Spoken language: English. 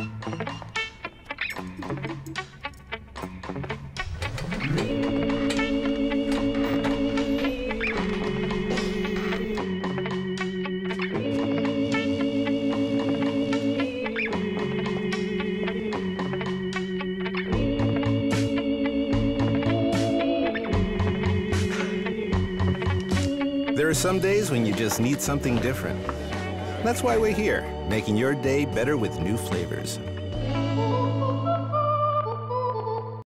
There are some days when you just need something different. That's why we're here, making your day better with new flavors.